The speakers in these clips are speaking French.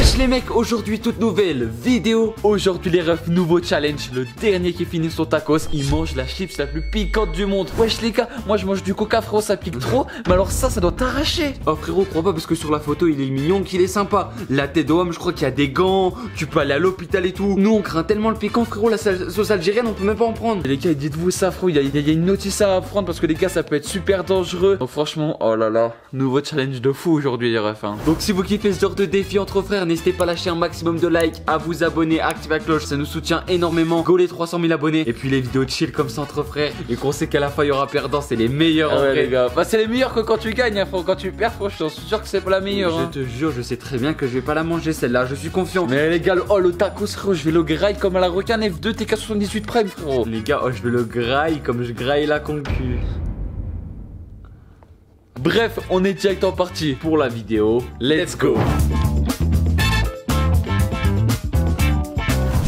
Wesh les mecs, aujourd'hui toute nouvelle vidéo. Aujourd'hui les refs, nouveau challenge. Le dernier qui finit son tacos, il mange la chips la plus piquante du monde. Wesh les gars, moi je mange du coca frérot, ça pique trop. Mais alors ça, ça doit t'arracher. Oh frérot, crois pas parce que sur la photo il est mignon qu'il est sympa. La tête d'homme, je crois qu'il y a des gants. Tu peux aller à l'hôpital et tout. Nous on craint tellement le piquant frérot, la sauce algérienne on peut même pas en prendre. Les gars, dites-vous ça frérot, il y, a, une notice à prendre parce que les gars ça peut être super dangereux. Donc franchement, oh là là, nouveau challenge de fou aujourd'hui les refs. Hein. Donc si vous kiffez ce genre de défi entre frères, n'hésitez pas à lâcher un maximum de likes, à vous abonner, à activer la cloche, ça nous soutient énormément. Go les 300 000 abonnés. Et puis les vidéos chill comme ça entre frères. Et qu'on sait qu'à la fin il y aura perdant, c'est les meilleurs ah les gars. Bah c'est les meilleurs que quand tu gagnes, hein, quand tu perds, je suis sûr que c'est pas la meilleure. Je hein. te jure, je sais très bien que je vais pas la manger celle-là, je suis confiant. Mais les gars, oh le tacos frérot, je vais le graille comme à la requin F2 TK78 Prime frérot. Les gars, oh je vais le graille comme je graille la concu. Bref, on est directement parti pour la vidéo. Let's go.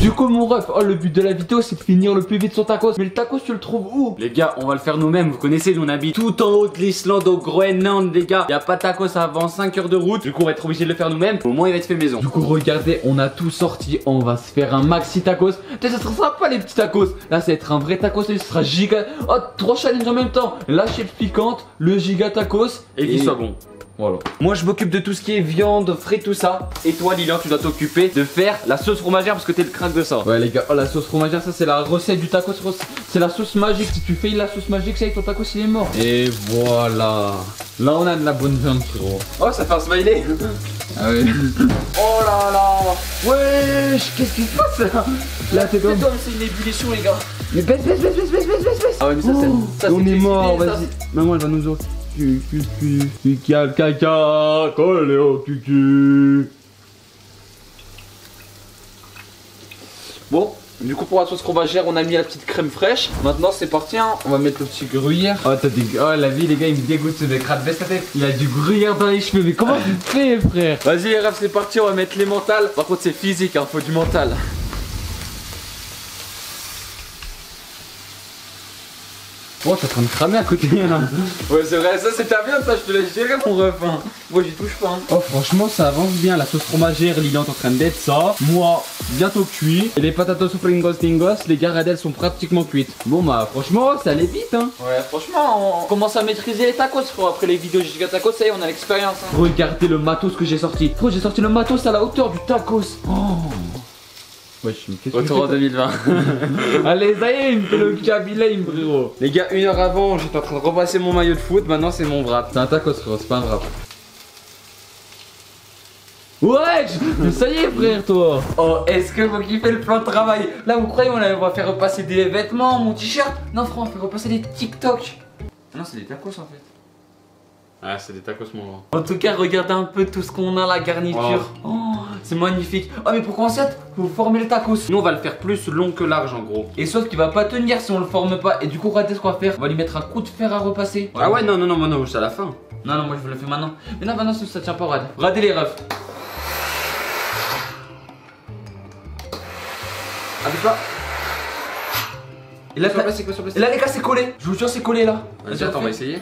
Du coup mon ref, oh le but de la vidéo c'est de finir le plus vite son tacos. Mais le tacos tu le trouves où? Les gars on va le faire nous-mêmes, vous connaissez on habite tout en haut de l'Islande au Groenland les gars. Y a pas de tacos avant 5 heures de route. Du coup on va être obligé de le faire nous-mêmes, au moins il va être fait maison. Du coup regardez on a tout sorti, on va se faire un maxi tacos. Ça sera pas les petits tacos. Là ça va être un vrai tacos, ce sera giga Oh trois challenges en même temps. La chip piquante, le giga tacos Et, qu'il soit bon voilà. Moi je m'occupe de tout ce qui est viande, frais, tout ça. Et toi Lilian, tu dois t'occuper de faire la sauce fromagère parce que t'es le crack de ça. Ouais les gars, oh, la sauce fromagère, ça c'est la recette du tacos. C'est la sauce magique. Si tu fais la sauce magique, c'est avec ton tacos il est mort. Et voilà. Là on a de la bonne viande frérot. Oh ça fait un smiley. Ah oui. oh là là. Wesh, qu'est-ce qui se passe là? Là t'es comme. C'est une ébullition les gars. Mais baisse, baisse, baisse, baisse, baisse, baisse, baisse. Ah ouais mais ça c'est. Oh, on est mort, vas-y. Maman elle va nous autres caca collé au cucu. Bon, du coup pour la sauce fromagère on a mis la petite crème fraîche. Maintenant c'est parti hein, on va mettre le petit gruyère. Oh t'as des... Oh la vie les gars il me dégoûte ce mec. Baisse ta tête. Il a du gruyère dans les cheveux. Mais comment tu fais frère? Vas-y les c'est parti on va mettre les mentales. Par contre c'est physique hein, faut du mental Oh, t'es en train de cramer à côté là. ouais, c'est vrai, ça c'est ta viande, ça je te laisse gérer mon ref. Hein. Moi j'y touche pas. Hein. Oh, franchement, ça avance bien. La sauce fromagère, Lilian est en train d'être ça. Moi, bientôt cuit. Et les patatas fringos tingos, les gars, elles sont pratiquement cuites. Bon, bah, franchement, ça allait vite, hein. Ouais, franchement, on commence à maîtriser les tacos. Après les vidéos Giga Tacos, ça y est, on a l'expérience. Hein. Regardez le matos que j'ai sorti. Trop, j'ai sorti le matos à la hauteur du tacos. Oh. Ouais, je Retour en 2020. Allez, ça y est, il me fait le Kabylie, frérot. Les gars, une heure avant, j'étais en train de repasser mon maillot de foot. Maintenant, c'est mon wrap. C'est un tacos, frérot, c'est pas un wrap. Ouais, ça y est, frère, toi. Oh, est-ce que vous kiffez le plan de travail? Là, vous croyez, on va faire repasser des vêtements, mon t-shirt? Non, frère, on fait repasser des TikTok. Non, c'est des tacos en fait. Ah, c'est des tacos, mon grand. En tout cas, regardez un peu tout ce qu'on a, la garniture. Oh. oh c'est magnifique. Oh, mais pour commencer, vous formez le tacos. Nous, on va le faire plus long que large, en gros. Et sauf qu'il va pas tenir si on le forme pas. Et du coup, regardez ce qu'on va faire. On va lui mettre un coup de fer à repasser. Ah ouais, non, non, non, non, c'est à la fin. Non, non, moi je veux le faire maintenant. Mais non, maintenant, ça tient pas, regardez. Regardez les refs. Avec pas. Et là, Et là, les gars, c'est collé. Je vous jure, c'est collé là. Vas-y, attends, on va essayer.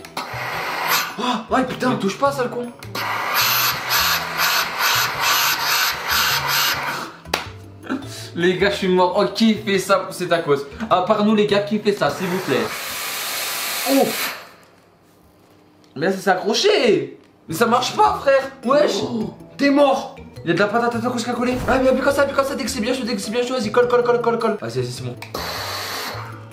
Oh, ouais, putain, touche pas ça, le con. Les gars, je suis mort. Oh, qui fait ça? Pour ces tacos À part nous, les gars, qui fait ça, s'il vous plaît? Oh Mais là, ça s'est accroché. Mais ça marche pas, frère. Wesh. Oh. T'es mort. Il y a de la patate. À tacos qui a collé? Ah, mais plus comme ça, plus comme ça, dès que c'est bien chaud, dès que c'est bien chaud, vas-y, colle, colle, colle, colle, colle. Vas-y, vas-y, c'est bon.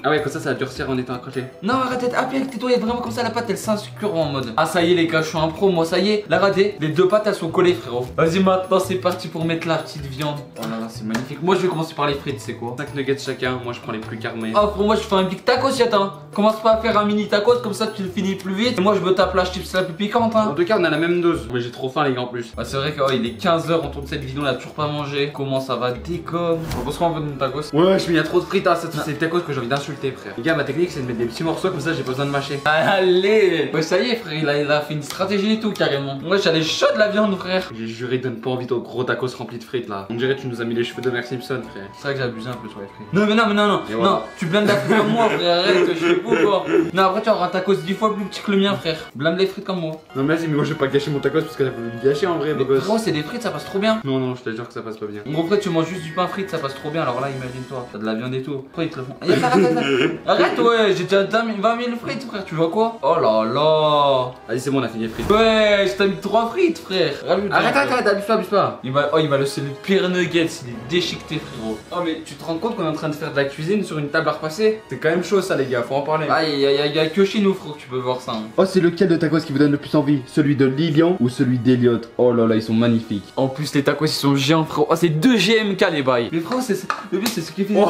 Ah ouais, comme ça, ça va durcir en étant accroché. Non, arrête, ah, puis avec tes doigts, il y a vraiment comme ça la pâte, elle s'insucre en mode. Ah, ça y est, les gars, je suis un pro, moi, ça y est. La raté, les deux pâtes, elles sont collées, frérot. Vas-y, maintenant, c'est parti pour mettre la petite viande. Oh là là, c'est magnifique. Moi, je vais commencer par les frites, c'est quoi? 5 nuggets chacun, moi, je prends les plus carmés. Ah, pour moi, je fais un big tacos, attends. Commence pas à faire un mini tacos, comme ça, tu le finis plus vite. Et moi, je veux tape la chips la plus piquante, hein. En tout cas, on a la même dose. Mais j'ai trop faim, les gars, en plus. Bah, c'est vrai qu'il oh, il est 15h, on tourne cette vidéo, on a toujours pas mangé. Comment ça va décomme On pense qu'on veut de tacos? Ouais, je mets, il y a trop de frites, hein. C'est tacos que j'ai envie d'insulter, frère. Les gars, ma technique, c'est de mettre des petits morceaux comme ça, j'ai pas besoin de mâcher. Allez Ouais, ça y est, frère, il a, fait une stratégie et tout, carrément. Ouais, j'allais chaud de la viande, frère. J'ai juré de ne pas envie de gros tacos remplis de frites là. On dirait que tu nous as mis les cheveux de Mark Simpson, frère. C'est vrai que j'ai abusé un peu sur les frites. Non, mais non, mais non, non, voilà. non, tu blindes la frite comme moi, frère, arrête, je sais pas quoi. Non, après tu auras un tacos 10 fois plus petit que le mien, frère. Blinde les frites comme moi. Non, mais vas-y, mais moi je vais pas gâcher mon tacos parce qu'elle a voulu me gâcher en vrai, Mais beau gosse. gros, c'est des frites, ça passe trop bien. Non, non, je te jure que ça passe pas bien. En gros, après, tu manges juste du pain frites, ça passe trop bien. Alors là, imagine-toi, t'as de la viande et tout. Après, ils te le font. Arrête, ouais, j'ai déjà 20 000 frites, frère. Tu vois quoi? Oh là là. Vas-y, c'est bon, on a fini les frites. Ouais, je t'ai mis 3 frites, frère. Rajoute, Arrête, arrête, arrête, abuse pas, abuse pas. Il va, oh, il va laisser le pire nuggets, il est déchiqueté, frérot. Oh, mais tu te rends compte qu'on est en train de faire de la cuisine sur une table à repasser? C'est quand même chaud ça, les gars, faut en parler. Ah, il y, y y a que chez nous, frérot, que tu peux voir ça. hein. Oh, c'est lequel de tacos qui vous donne le plus envie? Celui de Lilian ou celui d'Eliot Oh là là, ils sont magnifiques. En plus, les tacos ils sont géants, frérot. Oh, c'est 2 GMK les bails. Mais frérot, c'est le but, c'est ce qui fait. Oh.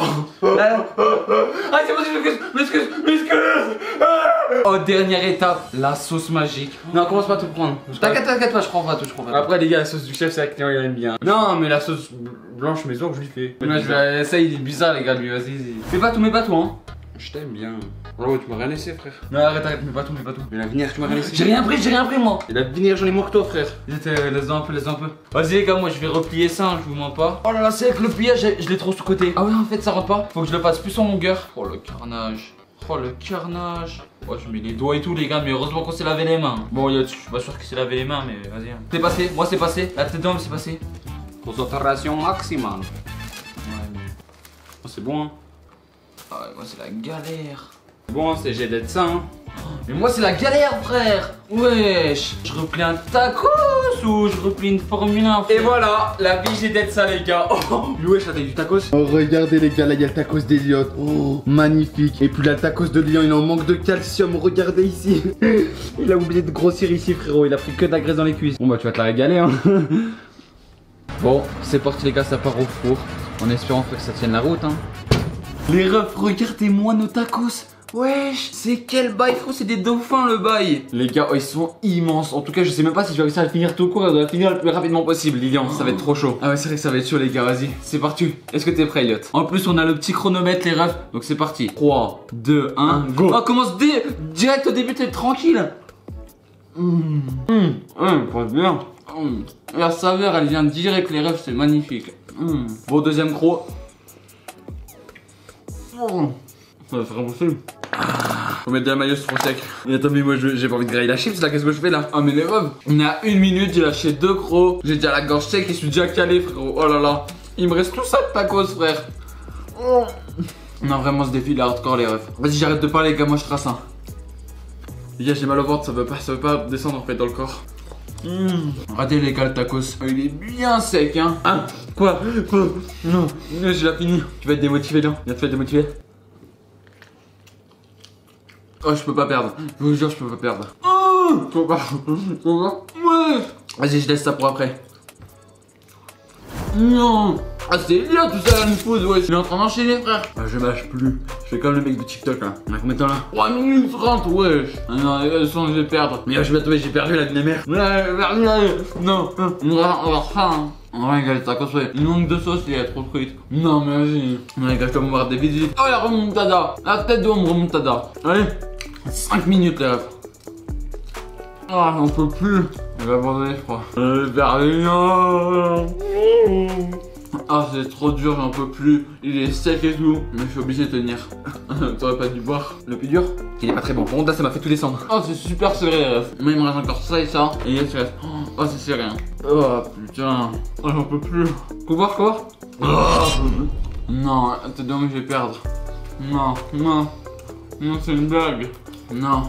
Ah, c'est bon, je m'excuse, m'excuse, m'excuse. Oh, dernière étape, la sauce magique. Non, commence pas à tout prendre. T'inquiète, t'inquiète pas, je prends pas tout, je prends pas tout. Après, les gars, la sauce du chef, c'est vrai que il aime bien. Non, mais la sauce blanche maison que je lui fais. Mais je vais- ça, il est bizarre, les gars, lui, vas-y, vas-y. Mets pas tout, mets pas tout, hein. Je t'aime bien. Oh, tu m'as rien laissé, frère. Non, arrête, arrête, mets pas tout, mets pas tout. Mais la vinaigre, tu m'as rien laissé. J'ai rien pris, j'ai rien pris, moi. Et la vinaigre, j'en ai moins que toi, frère. Laisse- Laisse-en un peu, laisse-en un peu. Vas-y, les gars, moi, je vais replier ça, hein, je vous mens pas. Oh là là, c'est avec le pliage, je l'ai trop sous-côté. Ah ouais, en fait, ça rentre pas. Faut que je le fasse plus en longueur. Oh, le carnage. Oh, le carnage. Oh, je mets les doigts et tout, les gars, mais heureusement qu'on s'est lavé les mains. Bon, y a- je suis pas sûr qu'il s'est lavé les mains, mais vas-y. hein. C'est passé, moi, c'est passé. La tête d'homme, c'est passé. Concentration maximale. Ouais, mais. Oh, c'est bon, hein. Ah ouais, moi, c'est la galère. Bon, c'est j'ai d'être ça, hein. Mais moi, c'est la galère, frère. Wesh. Je replie un tacos ou je replie une Formule 1, Et voilà, la vie j'ai d'être ça, les gars. Oh, mais wesh, t'as du tacos? Oh, regardez, les gars, là, il y a le tacos d'Eliot. Oh, magnifique. Et puis là, le tacos de Lilian, il en manque de calcium. Regardez ici. Il a oublié de grossir ici, frérot. Il a pris que de la graisse dans les cuisses. Bon, bah, tu vas te la régaler, hein. Bon, c'est parti, les gars, ça part au four. En espérant frère, que ça tienne la route, hein. Les refs, regardez-moi nos tacos. Wesh, c'est quel bail, frérot, c'est des dauphins le bail. Les gars, oh, ils sont immenses. En tout cas, je sais même pas si je vais réussir à le finir tout court. Je dois le finir le plus rapidement possible, Lilian. Ça va être trop chaud. Ah ouais, c'est vrai que ça va être chaud, les gars, vas-y, c'est parti. Est-ce que t'es prêt, Elliot? En plus, on a le petit chronomètre, les refs, donc c'est parti. 3, 2, 1, go. Oh, commence dé- direct au début, t'es tranquille. Hum, hum, pas bien. Hum. La saveur, elle vient direct, les refs, c'est magnifique. Hum. Bon, deuxième gros. Hum. Ça va impossible. Faut mettre de la maillot trop sec. Et attends, mais moi, j'ai pas envie de grailler la chips, là. Qu'est-ce que je fais, là Ah mais les refs, on est à une minute, j'ai lâché deux crocs, j'ai déjà la gorge sec et je suis déjà calé frérot, oh là là, il me reste tout ça de tacos frère. Oh. On a vraiment ce défi là hardcore les refs. Vas-y j'arrête de parler les gars, moi je trace un. Les gars, j'ai mal au ventre. Ça veut pas, ça veut pas descendre, en fait, dans le corps. Regardez les gars le tacos, Oh, il est bien sec hein. Ah, quoi? Quoi? Non, non, j'ai la fini. Tu vas être démotivé, là. Viens te faire démotiver. Oh je peux pas perdre, je vous jure je peux pas perdre. Oh. Vas-y je laisse ça pour après. Non Ah c'est bien tout ça la food ouais, il est en train d'enchaîner frère. Ah, je mâche plus. Je fais comme le mec de TikTok, là. On a combien de temps, là? 3 minutes 30 wesh. Ah non les gars, je vais perdre. Mais là, je vais tomber, j'ai perdu la vie de mère. Ouais. Non, on va, on va refaire. Hein. Ouais, gars, t'as construit. Il manque de sauce, il y a trop de frites. Non, mais vas-y. Ouais, gars, je dois me des visites. Oh, la remontada. La tête d'homme remontada. Allez, 5 minutes, refs. Ah, j'en peux plus. Il va abandonner, je crois. Euh, Berlin. Ah, c'est trop dur, j'en peux plus. Il est sec et tout. Mais je suis obligé de tenir. T'aurais pas dû boire. Le plus dur, il est pas très bon. Bon, là, ça m'a fait tout descendre. Oh, c'est super serré. Moi, il me reste encore ça et ça. Et il reste. Oh, c'est serré. hein. Oh, putain. Oh, j'en peux plus. Couvoir, quoi Non, t'es dommage, je vais perdre. Non, non. Non, c'est une blague. Non.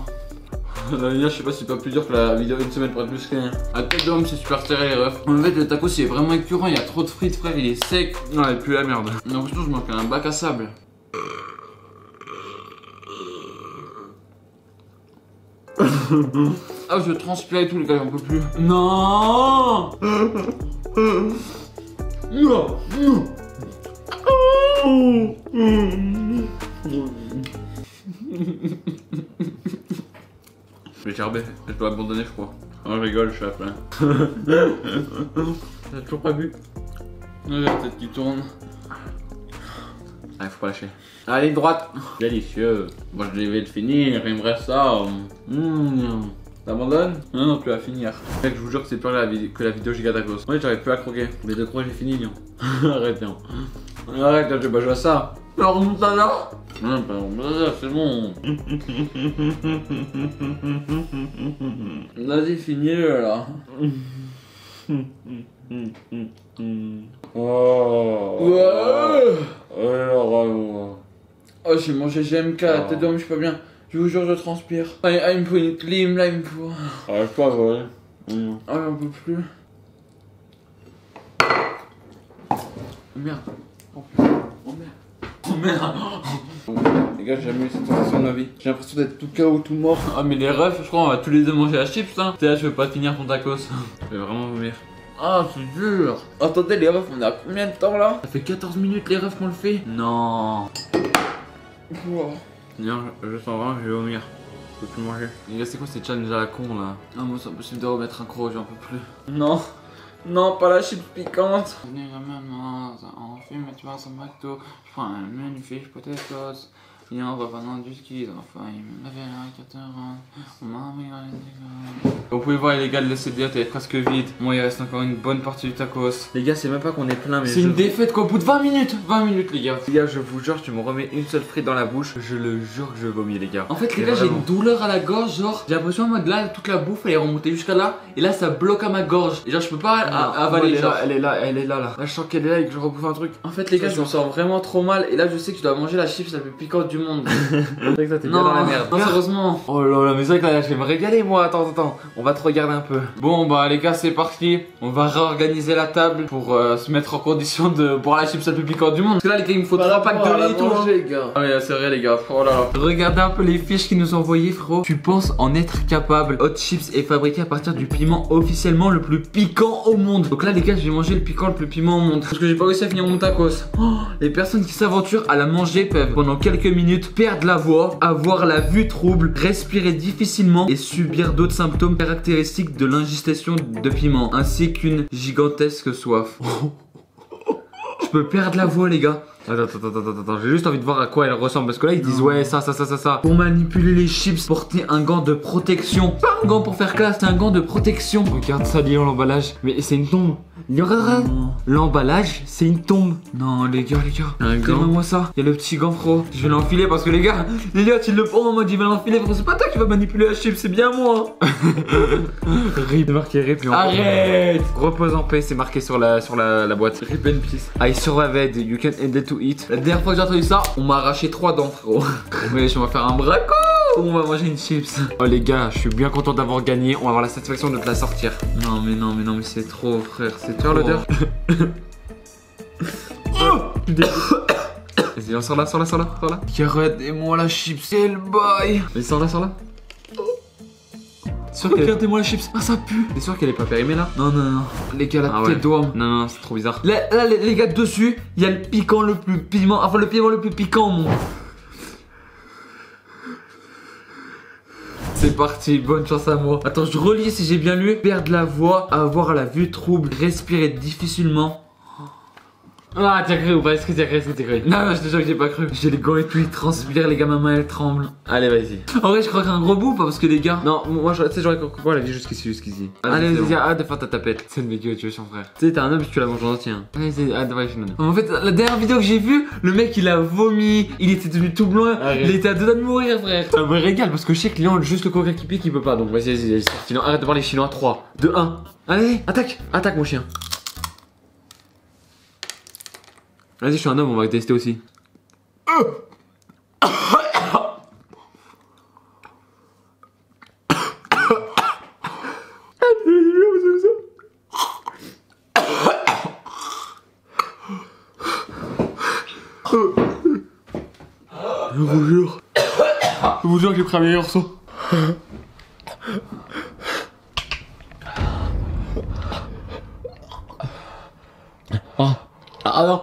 La ligne, je sais pas si c'est pas plus dur que la vidéo une semaine pour être plus clean. La tête d'homme, c'est super serré, les refs. En fait, le tacos, il est vraiment écurant. Il y a trop de frites, frère. Il est sec. Non, elle pue la merde. L'impression que je manque un bac à sable. ah, je transpire et tout, les gars, j'en peux plus. Non Non Non Je vais gerber, je dois abandonner, je crois. Oh, je rigole, je suis à plein. T'as toujours pas bu J'ai la tête qui tourne. Allez, faut pas lâcher. Allez, droite Délicieux. Moi, je devais le finir, il me reste ça. Mmh. T'abandonnes Non, non, tu vas finir. Mec, je vous jure que c'est pire que la vidéo giga tacos. Ouais, j'arrive plus à croquer. Les deux crocs, j'ai fini, Lyon. Arrête, Lyon. Arrête, là, je vais pas jouer à ça. Non, pas la remontada, c'est bon. Vas-y, finis-le, là. Oh. Ouais. Oh, Oh, j'ai mangé GMK, Ah. t'es dormi, je suis pas bien. Je vous jure, je transpire. Ah, ah, il me faut une clim, là, il me faut. Arrête pas, ouais. Mm. Ah, j'en peux plus. Merde. Oh. Oh, merde. Oh, merde. Les gars, j'ai jamais eu cette sensation de ma vie. J'ai l'impression d'être tout KO, tout mort. Ah mais les refs, je crois on va tous les deux manger la chips là. T'es là, je veux pas finir ton tacos. Je vais vraiment vomir. Ah, c'est dur. Attendez, les refs, on a combien de temps là? Ça fait 14 minutes les refs qu'on le fait. Non. Wow. Non, je sens vraiment que je vais vomir. Je peux plus manger. Les gars, c'est quoi ces challenges à la con là? Ah, moi c'est impossible de remettre un croc, j'en peux plus. Non. Non, pas la chips piquante. Venez la maman, on fume, tu vas au McDo. Je prends un menu fish potatoes. Et on va pendant du ski, enfin il me l'avait là, 4 On m'a envoyé dans les écoles. Vous pouvez voir les gars, le CDF est presque vide. Moi il reste encore une bonne partie du tacos. Les gars, c'est même pas qu'on est plein, mais. C'est je- une défaite qu'au bout de 20 minutes 20 minutes les gars Les gars, je vous jure, tu me remets une seule frite dans la bouche. Je le jure que je vomis, les gars. En fait les gars j'ai une douleur à la gorge genre J'ai l'impression en mode là toute la bouffe elle est remontée jusqu'à là Et là ça bloque à ma gorge Et genre je peux pas Non, avaler elle est genre là, elle est là, elle est là, là. Là, je sens qu'elle est là et que je rebouffe un truc. En fait, les gars, je me sens vraiment trop mal. Et là, je sais que je dois manger la chips la plus piquante du monde. C'est que t'es Non, non sérieusement Oh là là, mais c'est vrai que là, je vais me régaler, moi. Attends, attends. On va te regarder un peu. Bon bah les gars c'est parti On va réorganiser la table pour euh, se mettre en condition de boire la chips la plus piquante du monde Parce que là les gars il me faut 3 packs de lait et tout hein. les gars. Ah ouais c'est vrai les gars, oh là là Regardez un peu les fiches qu'ils nous ont envoyées frérot Tu penses en être capable Hot Chips est fabriqué à partir du piment officiellement le plus piquant au monde Donc là les gars je vais manger le piquant le plus piment au monde Parce que j'ai pas réussi à finir mon tacos Oh, Les personnes qui s'aventurent à la manger peuvent pendant quelques minutes perdre la voix Avoir la vue trouble, respirer difficilement Et subir d'autres symptômes caractéristiques de l'ingestion de piment Ainsi qu'une gigantesque soif Je peux perdre la voix les gars Attends, attends, attends, attends, attends, j'ai juste envie de voir à quoi elle ressemble parce que là ils disent ouais ça, ça, ça, ça, ça. Pour manipuler les chips, porter un gant de protection. Pas un gant pour faire classe, c'est un gant de protection. Regarde ça, Lyon, l'emballage. Mais c'est une tombe. L'emballage, c'est une tombe. Non, les gars, les gars. Un gant. moi ça. Il y a le petit gant, frérot. Je vais l'enfiler parce que les gars, les gars, tu le prends en mode il va l'enfiler. C'est pas toi qui vas manipuler la chip, c'est bien moi. Rip, c'est marqué Rip. Arrête. Repose en paix, c'est marqué sur la, sur la, la boîte. Rip in peace. I survived, you can handle to eat. La dernière fois que j'ai entendu ça, on m'a arraché trois dents, frérot. Mais on va faire un braco on va manger une chips. Oh les gars, je suis bien content d'avoir gagné. On va avoir la satisfaction de te la sortir. Non mais non mais non mais c'est trop frère, c'est trop. Faire l'odeur. Vas-y, on sort là, sort là, sort là, sort là. Regardez-moi la chips, c'est le boy. Vas-y, sort là, sort là. Regardez-moi la chips. Ah ça pue. T'es sûr qu'elle est pas périmée là? Non non non. Les gars la Ah tête ouais. d'homme. Non, non, c'est trop bizarre. Là, là, les, les gars dessus, il y a le piquant le plus piment, enfin le piment le plus piquant mon. C'est parti, bonne chance à moi. Attends, je relis si j'ai bien lu. Perdre la voix, avoir la vue trouble, respirer difficilement. Ah, t'as cru ou pas? Est-ce que t'as cru? Est-ce que t'as cru? Non, non, je te jure que j'ai pas cru. J'ai les gants et tout, ils transpirent, les gars, ma main elle tremble. Allez, vas-y. En vrai, je crois qu'un gros bout, pas? Parce que les gars. Non, moi, je- tu sais, j'aurais quoi? La vie jusqu'ici, jusqu'ici. Allez, c'est vas-y, arrête de faire ta tapette. C'est une vidéo, tu veux son frère. Tu sais, t'es un homme, Tu la manges en entier. hein. Allez, vas-y, arrête de voir les films. En fait, la dernière vidéo que j'ai vue, le mec il a vomi, il était devenu tout blanc, Arrête. il était à deux doigts de mourir, frère. Ça me régale parce que je sais que Léon, juste le coca qui pique, il peut pas. Donc, vas-y, vas-y, vas-y. Sinon, arrête de voir les Chinois. 3, 2, 1. Allez, attaque Attaque, mon chien. Vas-y, je suis un homme, on va tester aussi. Je vous jure. Je vous jure que j'ai pris un meilleur saut. Ah non.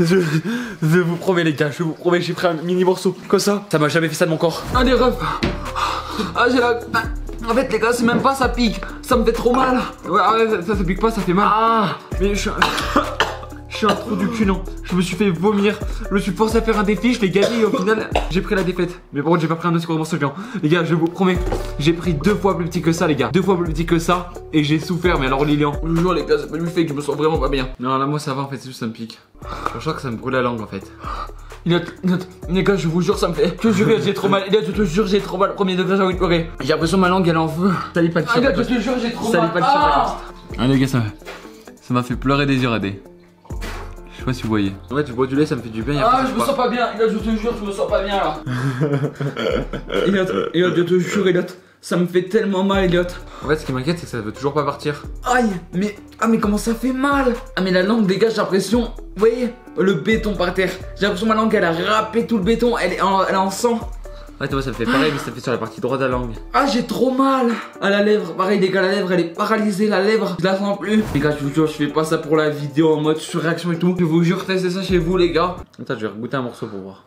Je, je vous promets les gars, je vous promets j'ai pris un mini morceau comme ça. Ça m'a jamais fait ça de mon corps. Allez, ref. Ah, j'ai la. ah, En fait, les gars, c'est même pas ça pique, ça me fait trop mal. Ouais, ah ouais, ça, ça, ça pique pas, ça fait mal. Ah Mais je suis un... Je suis un trou du cul, non. Je me suis fait vomir. Je me suis forcé à faire un défi, je l'ai gagné et au final, j'ai pris la défaite. Mais par contre, j'ai pas pris un aussi gros morceau de viande. Les gars, je vous promets, j'ai pris deux fois plus petit que ça, les gars. Deux fois plus petit que ça et j'ai souffert. Mais alors, Lilian, je vous jure, les gars, ça me fait que je me sens vraiment pas bien. Non, là, moi, ça va en fait, c'est juste ça me pique. Je crois que ça me brûle la langue en fait. Ilot, les gars, je vous jure, ça me fait. Je te jure, j'ai trop mal. Ilot, je te jure, j'ai trop mal. Premier degré, j'ai envie de pleurer. J'ai l'impression que ma langue, elle est en feu. Salut, pas de Ah, gars, je te jure, j'ai trop Salut, mal. pas de Ah Ah les gars, ça ça m'a fait pleurer des yeux, regardez. Je sais pas si vous voyez. En fait, tu bois du lait, ça me fait du bien. Ah, je me sens pas bien. Elliot, je te jure, je me sens pas bien là. Elliot, Elliot, je te jure, Elliot, ça me fait tellement mal, Elliot. En fait, ce qui m'inquiète, c'est que ça veut toujours pas partir. Aïe, mais ah mais comment ça fait mal? Ah mais la langue dégage, j'ai l'impression, vous voyez, le béton par terre. J'ai l'impression que ma langue elle a râpé tout le béton, elle est en, elle est en sang. Ouais, toi, ça me fait pareil, mais ça fait sur la partie droite de la langue. Ah j'ai trop mal à la lèvre. Pareil les gars, la lèvre elle est paralysée, la lèvre, je la sens plus. Les gars, je vous jure, je fais pas ça pour la vidéo en mode surréaction et tout. Je vous jure, testez ça chez vous les gars. Attends, je vais goûter un morceau pour voir.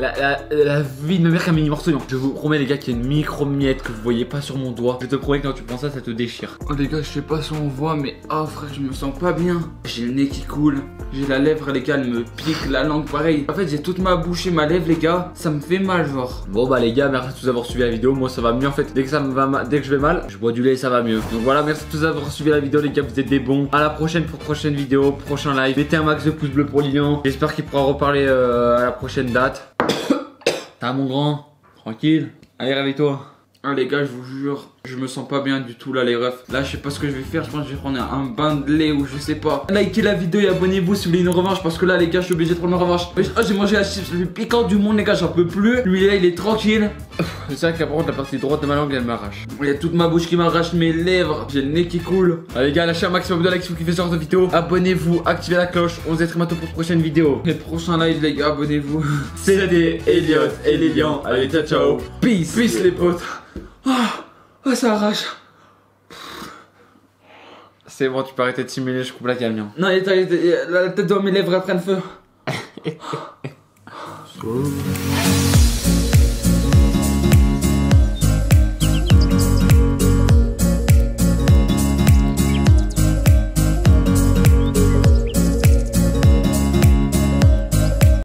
La, la, la vie de ma mère qui a mis morceau. Je vous promets, les gars, qu'il y a une micro-miette que vous voyez pas sur mon doigt. Je te promets que quand tu prends ça, ça te déchire. Oh les gars, je sais pas si on voit, mais oh frère, je me sens pas bien. J'ai le nez qui coule, j'ai la lèvre, les gars, elle me pique, la langue pareil. En fait, j'ai toute ma bouche et ma lèvre, les gars, ça me fait mal, genre. Bon bah les gars, merci de tous avoir suivi la vidéo. Moi ça va mieux en fait. Dès que ça me va ma- dès que je vais mal, je bois du lait et ça va mieux. Donc voilà, merci de tous avoir suivi la vidéo les gars, vous êtes des bons. À la prochaine pour prochaine vidéo, prochain live. Mettez un max de pouces bleus pour Lilian. J'espère qu'il pourra reparler euh, à la prochaine date. T'as mon grand, tranquille. Allez réveille-toi. Ah les gars, je vous jure, je me sens pas bien du tout là les refs. Là, je sais pas ce que je vais faire, je pense que je vais prendre un bain de lait ou je sais pas. Likez la vidéo et abonnez-vous si vous voulez une revanche parce que là les gars, je suis obligé de prendre une revanche. Ah, j'ai mangé la chips le plus piquant du monde les gars, j'en peux plus. Lui là, il est tranquille. C'est vrai par contre la partie droite de ma langue elle m'arrache. Il y a toute ma bouche qui m'arrache mes lèvres, j'ai le nez qui coule. Allez les gars, lâchez un maximum de likes si vous kiffez ce genre de vidéo. Abonnez-vous, activez la cloche. On se très bientôt pour une prochaine vidéo. Les prochains lives les gars, abonnez-vous. C'est des Elliot et Lilian. Allez, ciao ciao. Peace, peace les potes. Ah, ah, ça arrache. C'est bon, tu peux arrêter de simuler, je coupe la camion. Non, il la tête dans mes lèvres, elles prennent feu.